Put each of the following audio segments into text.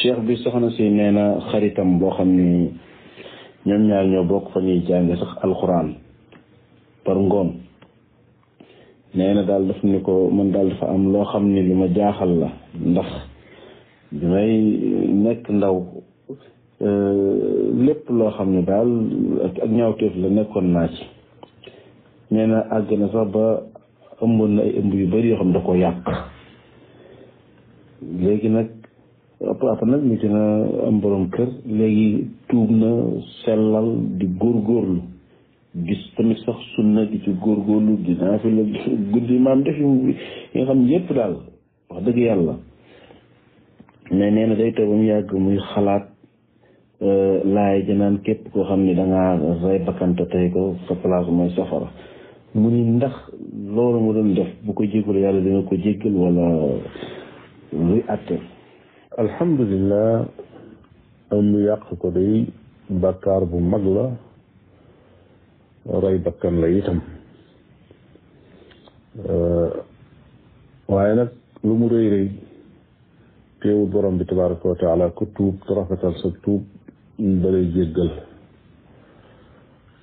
cheikh bi soxna si nee na xaritam boo xam ni ñoom ñaar ñoo bokk fa ñuy jànge sax alxuraan par ngoon nee na daal daf ni ko man daal dafa am loo xam ni lu ma jaaxal la ndax bi may nekk ndaw Euh, lépp loo xam ne daal ak ñaawteef la nekkoon naa ci nee na àgg na sax ba ëmboon na ay ëmb yu bari yoo xam ne da ko yàq léegi nag après nag mu ci na am borom kër léegi tuub na sellal di góorgóorlu gis tamit sax sunna di ci góorgóorlu di naafila guddi maam def yi nga xam yépp daal wax dëgg yàlla mais nee na day toog ba mu yàgg muy xalaat euh, laay janaan képp koo xam ni dangaa rey bakkante tey ko sa place mooy safara mu ni ndax loolu mu doon def bu ko jégalu yàlla dina ko jégal wala luy àtte alhamdulilah am yàq ko day bàkkaar bu mag la rey bakkan la itam waaye nag lu mu rëy rëy teewul borom bi tabaraka wa taala ku tuub te rafetal sa tuub da lay jéggal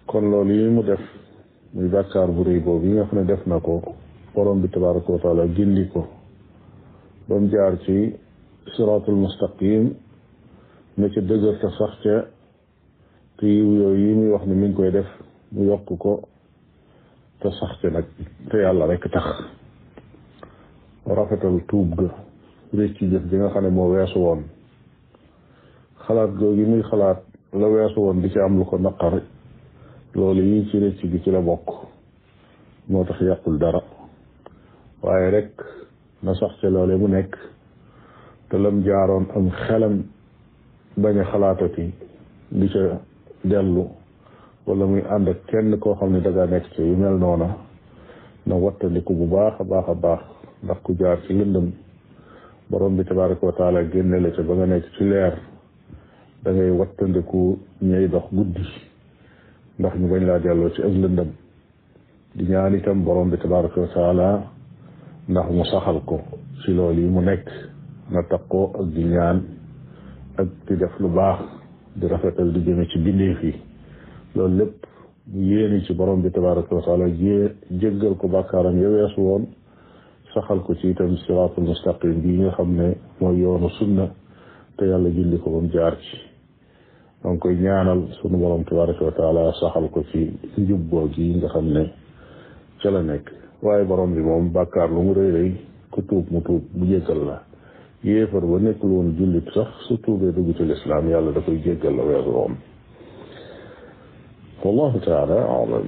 kon loolu yi mu def muy bàkkaar bu rëy boobu yi nga xam ne def na ko borom bi tabaraka wa taala gindi ko ba mu jaar ci siraatul mustaqim na ca dëgër te sax ca te yiw yooyu yi muy wax ni mi ngi koy def mu yokk ko te sax ci nag te yàlla rek tax rafetal tuub ga réccu jëf ji nga xam ne moo weesu woon xalaat googu muy xalaat la weesu woon di ci am lu ko naqari loolu yi ci réccu gi ci la bokk moo tax yàqul dara waaye rek na sax ca loole mu nekk te lam jaaroon am xelam bañ a xalaatati di ca dellu wala muy ànd ak kenn koo xam ne dangaa nekk ci yu mel noona na wattandiku bu baax a baax a baax ndax ku jaar ci lëndëm borom bi tabaraka wa taala génne la ca ba nga nekk ci leer da ngay wattandiku ñay dox guddi ndax ñu bañ laa delloo ci ak lëndëm di ñaan itam borom bi tabaraka wa taala ndax mu saxal ko ci loolu yi mu nekk na taqoo ak di ñaan ak di def lu baax di rafetal di jëme ci bindeef yi loolu lépp mu yéene ci borom bi tabaraka wa taala jé jéggal ko bàkkaaram ya weesu woon saxal ko ci itam siraatul mustaqim bi nga xam ne mooy yoonu sunna te yàlla julli ko ba mu jaar ci maa ngi koy ñaanal sunu borom tabaraka wa taala saxal ko ci njub boog yi nga xam ne ca la nekk waaye borom bi moom bàkkaar lu mu rëy rëy ku tuub mu tuub mu jéggal la yéefar ba nekkul woon jullit sax su tuubee dugg ci lislaam yàlla da koy jéggal la weesu woon wallahu taala alam